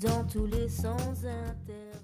dans tous les sens interdits.